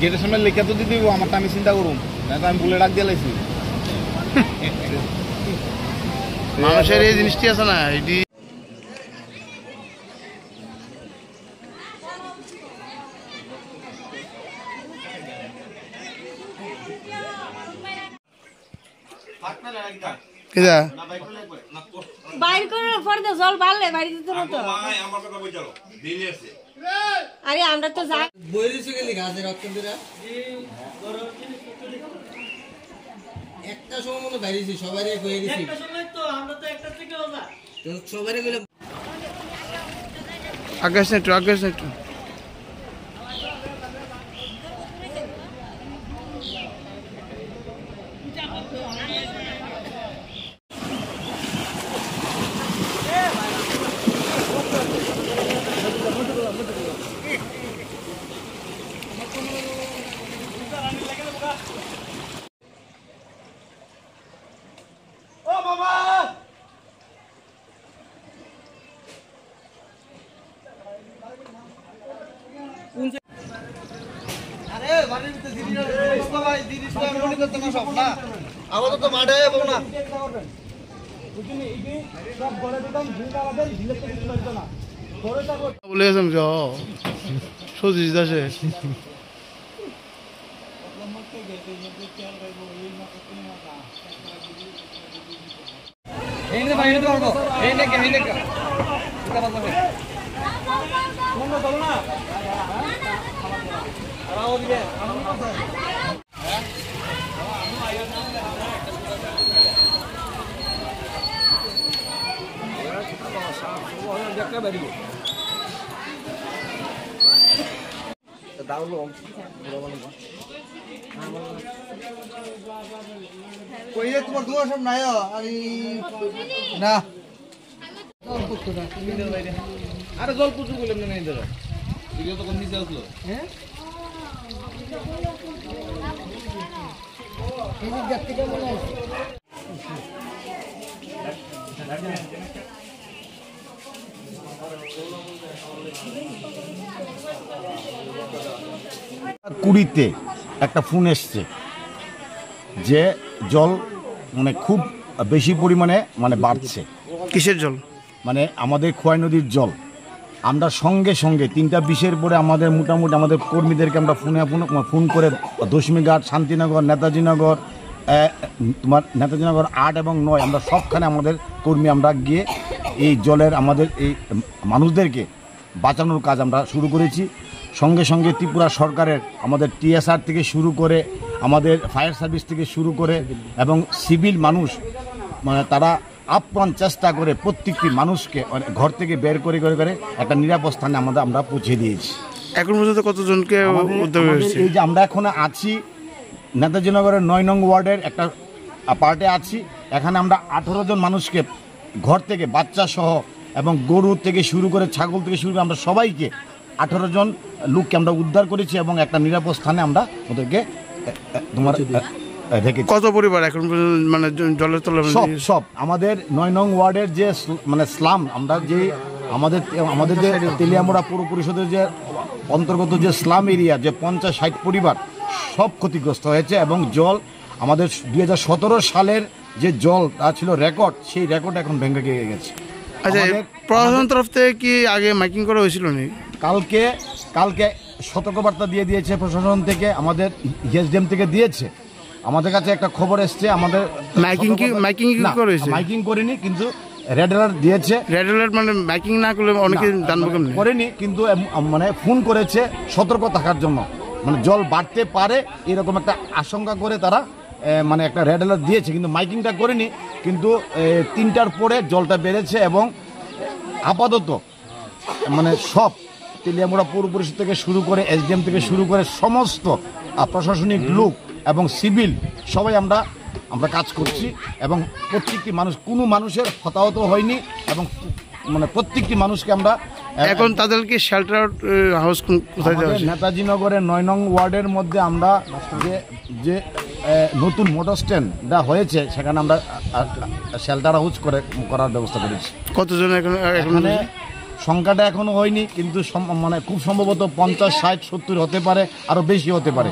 গেটের সামনে লেখা তো দিতে দিব আমারটা আমি চিন্তা করুম। না তো আমি বলে ডাক দিয়ে লাইছি। মানুষের এই জিনিসটি আছে না এটি কেদা বাইর করে পরে জল বাড়লে বাড়ি দিতে হতো আরে আমরা তো যাই। একটা সময় মনে বাইরেছি সবারই হয়ে গেছি। তো সবারই গেলে আকাশ না একটু আকাশ না একটু আমাদের তো মাঠে যাব না বলে গেছেন জ সতীশ দাসে কইলে তোমার দুয়ার সব নাই আমি না আরে জল প্রচুর বললাম না এই দাদা ভিডিও তখন নিচে আসলো কুড়িতে একটা ফোন এসছে যে জল মানে খুব বেশি পরিমাণে মানে বাড়ছে। কিসের জল? মানে আমাদের খোয়াই নদীর জল। আমরা সঙ্গে সঙ্গে তিনটা বিশের পরে আমাদের মোটামুটি আমাদের কর্মীদেরকে আমরা ফোনে ফোন ফোন করে দশমীঘাট শান্তিনগর, নেতাজিনগর তোমার নেতাজিনগর আট এবং নয় আমরা সবখানে আমাদের কর্মী আমরা গিয়ে এই জলের আমাদের এই মানুষদেরকে বাঁচানোর কাজ আমরা শুরু করেছি। সঙ্গে সঙ্গে ত্রিপুরা সরকারের আমাদের টিএসআর থেকে শুরু করে আমাদের ফায়ার সার্ভিস থেকে শুরু করে এবং সিভিল মানুষ মানে তারা আপ্রাণ চেষ্টা করে প্রত্যেকটি মানুষকে মানে ঘর থেকে বের করে করে করে একটা নিরাপদ স্থানে আমাদের আমরা পৌঁছে দিয়েছি। এখন পর্যন্ত কতজনকে উদ্যোগ হয়েছে? এই যে আমরা এখন আছি নেতাজি নগরের নয় নং ওয়ার্ডের একটা পার্টে আছি। এখানে আমরা আঠেরো জন মানুষকে ঘর থেকে বাচ্চা সহ এবং গরু থেকে শুরু করে ছাগল থেকে শুরু করে আমরা সবাইকে আঠেরো জন লোককে আমরা উদ্ধার করেছি এবং একটা নিরাপদ স্থানে আমরা ওদেরকে তোমার রেখেছি কত পরিবার এখন মানে জলের তলে সব সব। আমাদের নয় নং ওয়ার্ডের যে মানে স্লাম আমরা যে আমাদের আমাদের যে তেলিয়ামোড়া পৌর পরিষদের যে অন্তর্গত যে স্লাম এরিয়া যে পঞ্চাশ ষাট পরিবার সব ক্ষতিগ্রস্ত হয়েছে এবং জল আমাদের দু হাজার সতেরো সালের যে জল তা ছিল রেকর্ড সেই রেকর্ড এখন ভেঙে গিয়ে গেছে। আচ্ছা প্রশাসন তরফ থেকে কি আগে মাইকিং করা হয়েছিল নি কালকে কালকে সতর্কবার্তা দিয়ে দিয়েছে প্রশাসন থেকে আমাদের ইএসডিএম থেকে দিয়েছে। আমাদের কাছে একটা খবর এসছে আমাদের মাইকিং কি- মাইকিং কি করেছে? মাইকিং করিনি কিন্তু রেড অ্যালার্ট দিয়েছে। রেড অ্যালার্ট মানে মাইকিং না করলে অনেকে জানব মানে করেনি কিন্তু মানে ফোন করেছে সতর্ক থাকার জন্য। মানে জল বাড়তে পারে এরকম একটা আশঙ্কা করে তারা মানে একটা রেড অ্যালার্ট দিয়েছে কিন্তু মাইকিংটা করেনি কিন্তু তিনটার পরে জলটা বেড়েছে এবং আপাতত মানে সব তেলিয়ামুড়া পৌর পরিষদ থেকে শুরু করে এসডিএম থেকে শুরু করে সমস্ত প্রশাসনিক লোক এবং সিভিল সবাই আমরা আমরা কাজ করছি এবং প্রত্যেকটি মানুষ কোনো মানুষের হতাহত হয়নি এবং মানে প্রত্যেকটি মানুষকে আমরা এখন তাদেরকে শেল্টার হাউস কোথায় নেতাজি নগরের নয় নং ওয়ার্ডের মধ্যে আমরা যে যে নতুন মোটর স্ট্যান্ডটা হয়েছে সেখানে আমরা শেল্টার হাউস করে করার ব্যবস্থা করেছি। কতজন এখন এখন সংখ্যাটা এখনও হয়নি কিন্তু মানে খুব সম্ভবত পঞ্চাশ ষাট সত্তর হতে পারে আরও বেশি হতে পারে।